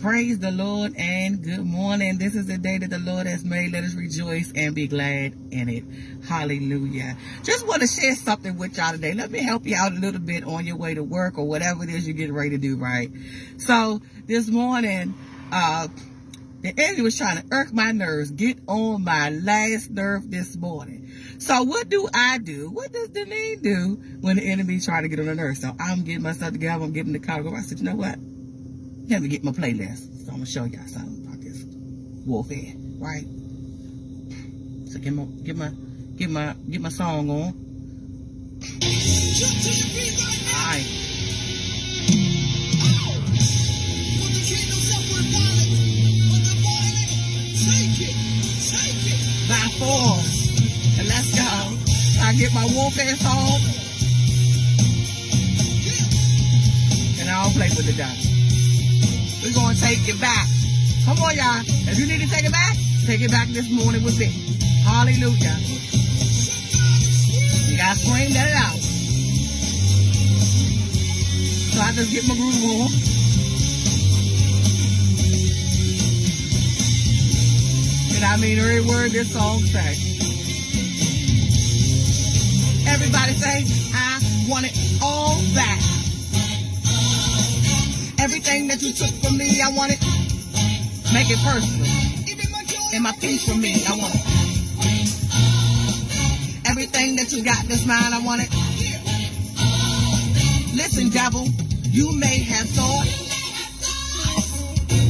Praise the Lord and good morning. This is the day that the Lord has made. Let us rejoice and be glad in it. Hallelujah. Just want to share something with y'all today. Let me help you out a little bit on your way to work or whatever it is you're getting ready to do, right? So this morning, uh, the enemy was trying to irk my nerves, get on my last nerve this morning. So what do I do? What does Daneen do when the enemy try to get on the nerves? So I'm getting myself together. I'm getting the car. I said, you know what? Let me get my playlist. So I'm gonna show y'all something about this warfare, right? So get my get my get my get my song on. Alright. By force. And let's go. I get my warfare song. And I don't play with the devil. We're going to take it back. Come on, y'all. If you need to take it back, take it back this morning with me. Hallelujah. You got to scream, it out. So I just get my groove on. And I mean every word this song says. Everybody say, I want it all back. Everything that you took from me, I want it. Make it personal. And my peace from me, I want it. Everything that you got that's mine, I want it. Listen, devil, you may have thought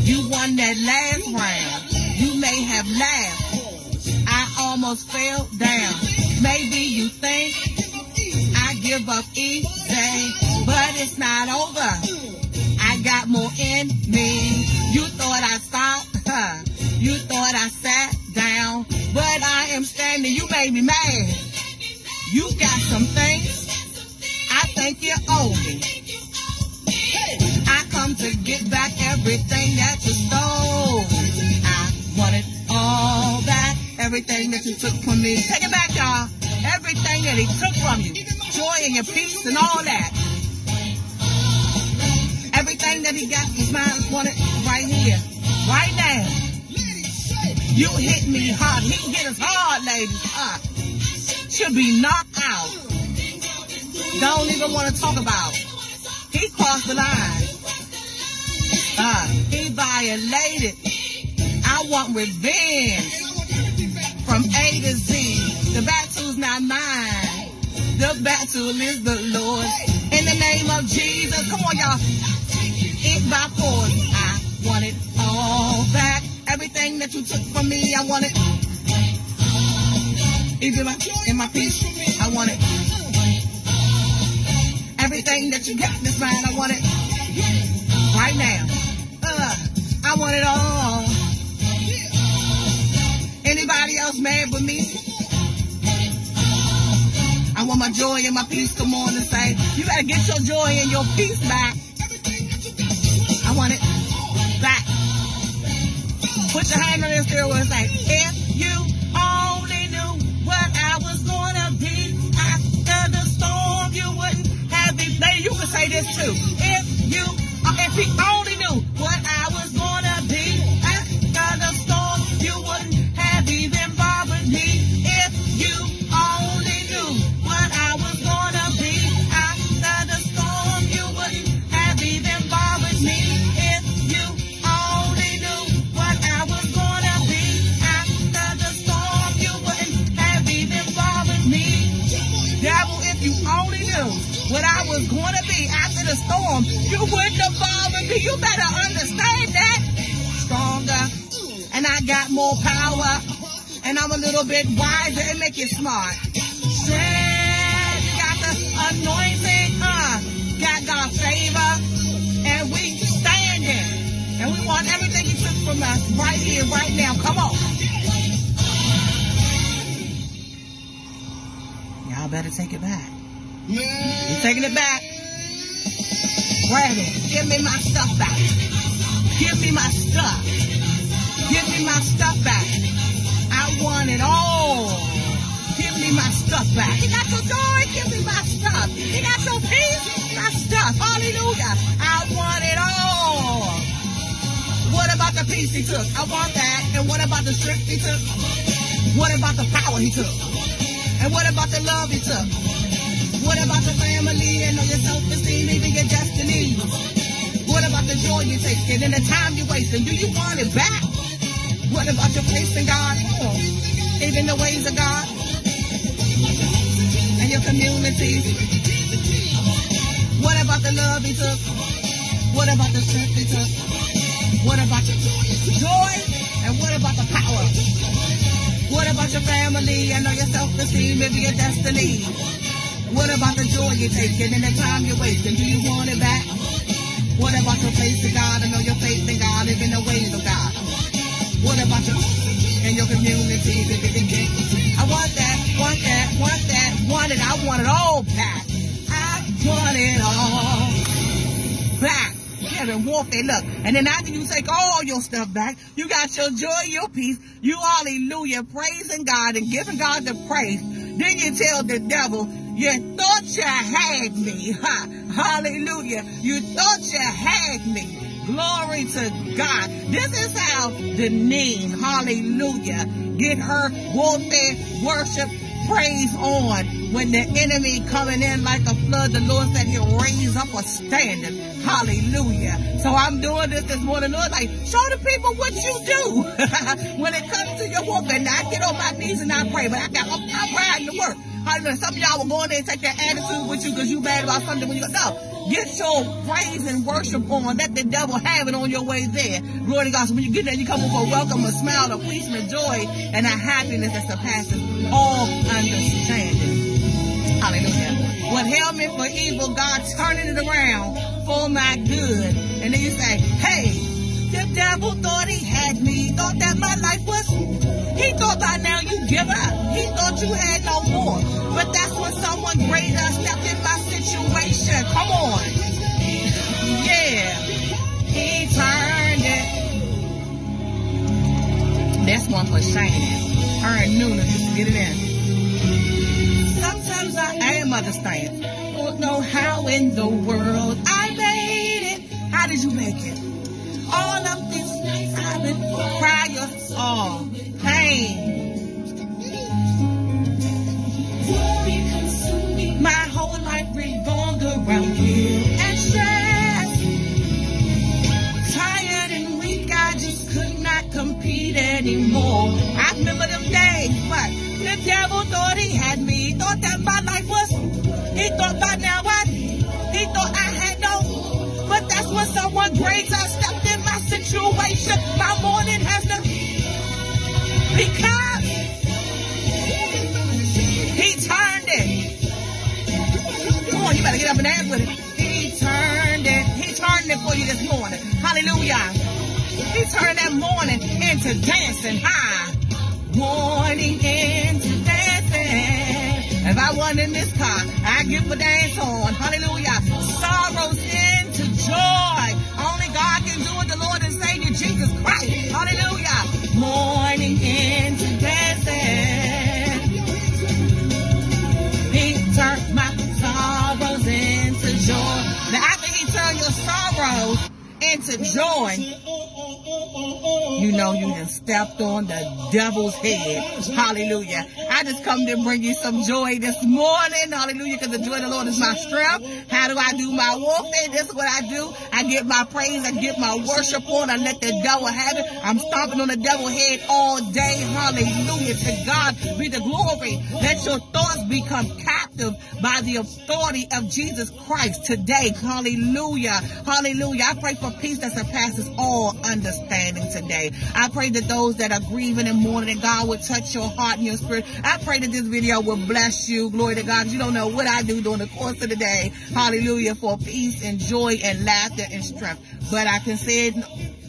you won that last round. You may have laughed. I almost fell down. Maybe you think I give up easy, but it's not over in me. You thought I stopped, huh? You thought I sat down, but I am standing. You made me mad. You got some things I think you owe me. I come to get back everything that you stole. I want it all back. Everything that you took from me. Take it back, y'all. Everything that he took from you. Joy and your peace and all that. That he got his mind wanted right here, right now. You hit me hard. He hit us hard, ladies. Uh, should be knocked out. Don't even want to talk about. He crossed the line. Uh, he violated. I want revenge from A to Z. The battle's not mine. The battle is the Lord's. In the name of Jesus. Come on, y'all it by force. I want it all back. Everything that you took from me, I want it. Even my joy and my peace, I want it. Everything that you got this mine, I want it. Right now. Uh, I want it all. Anybody else mad with me? I want my joy and my peace. Come on and say, you gotta get your joy and your peace back want it back. Put your hand on your steering wheel and say, if you only knew what I was gonna be after the storm, you wouldn't have it. Maybe you could say this too. If you, if he only knew what storm, you wouldn't have bothered me. You better understand that. Stronger, and I got more power, and I'm a little bit wiser and make it smart. Strength, you got the anointing, uh, got God's favor, and we standing, and we want everything He took from us right here, right now. Come on. Y'all better take it back. You taking it back? Grab it. Give me my stuff back. Give me my stuff. Give me my stuff back. I want it all. Give me my stuff back. You got your joy? Give me my stuff. You got your peace? My stuff. Hallelujah. I want it all. What about the peace he took? I want that. And what about the strength he took? What about the power he took? And what about the love he took? What about the family and all your self-esteem, even your destiny? What about the joy you're taking and the time you're wasting? Do you want it back? What about your place in God? Even the ways of God? And your community? What about the love he took? What about the strength he took? What about the joy? And what about the power? What about your family and all your self-esteem, maybe your destiny? What about the joy you're taking and the time you're wasting? Do you want it back? What about your faith in God and all your faith in God, living the ways of God? What about your and your community? I want that, want that, want that, want it. I want it all back. I want it all back. Kevin warfare. Look, and then after you take all your stuff back, you got your joy, your peace, you hallelujah, praising God and giving God the praise. Then you tell the devil, you thought you had me. Ha, hallelujah. You thought you had me. Glory to God. This is how Daneen, hallelujah, get her warfare, worship, praise on when the enemy coming in like a flood. The Lord said he'll raise up a standard. Hallelujah. So I'm doing this this morning, Lord, like show the people what you do when it comes to your warfare. Now I get on my knees and I pray, but I got I'm riding to work. Hallelujah. Some of y'all will go in there and take that attitude with you because you mad about something when you go, no. Get your praise and worship on. Let the devil have it on your way there. Glory to God. So when you get there, you come with a welcome, a smile, a peace, and a joy, and a happiness that surpasses all understanding. Hallelujah. What held me for evil, God turning it around for my good. And then you say, hey, devil thought he had me. Thought that my life was, he thought by now you give up. He thought you had no more. But that's when someone greater stepped in my situation. Come on. Yeah. He turned it. That's one for and Nuna, just get it in. Sometimes I am understand. Don't know how in the world I made it. How did you make it? All of crying, oh, pain. My whole life revolved around guilt and stress. Tired and weak, I just could not compete anymore. I remember them days, but the devil thought he had me. He thought that my life was, he thought by now I, he thought I had no, but that's when someone greater stepped in my situation. My morning has because he turned it. Come on, you better get up and dance with it. He turned it. He turned it for you this morning. Hallelujah. He turned that morning into dancing. High. Morning into dancing. If I wasn't in this car, I'd give a dance on. Hallelujah. Sorrows into joy. Into joy, you know you have stepped on the devil's head. Hallelujah. I just come to bring you some joy this morning. Hallelujah. Because the joy of the Lord is my strength. How do I do my walk? warfare? This is what I do. I get my praise. I get my worship on. I let the devil have it. I'm stomping on the devil's head all day. Hallelujah. To God be the glory. Let your thoughts become captive by the authority of Jesus Christ today. Hallelujah. Hallelujah. I pray for peace that surpasses all understanding today. I pray that those that are grieving and mourning, that God would touch your heart and your spirit. I pray that this video will bless you. Glory to God. You don't know what I do during the course of the day. Hallelujah. For peace and joy and laughter and strength. But I can say it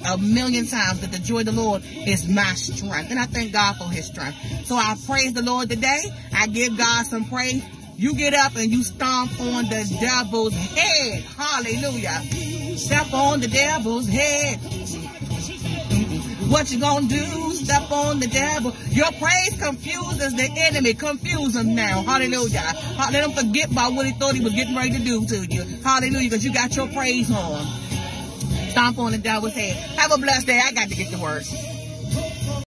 a million times that the joy of the Lord is my strength. And I thank God for his strength. So I praise the Lord today. I give God some praise. You get up and you stomp on the devil's head. Hallelujah. Step on the devil's head. What you gonna do? Step on the devil. Your praise confuses the enemy. Confuse him now. Hallelujah. Let him forget about what he thought he was getting ready to do to you. Hallelujah. Because you got your praise on. stomp on the devil's head. Have a blessed day. I got to get to work.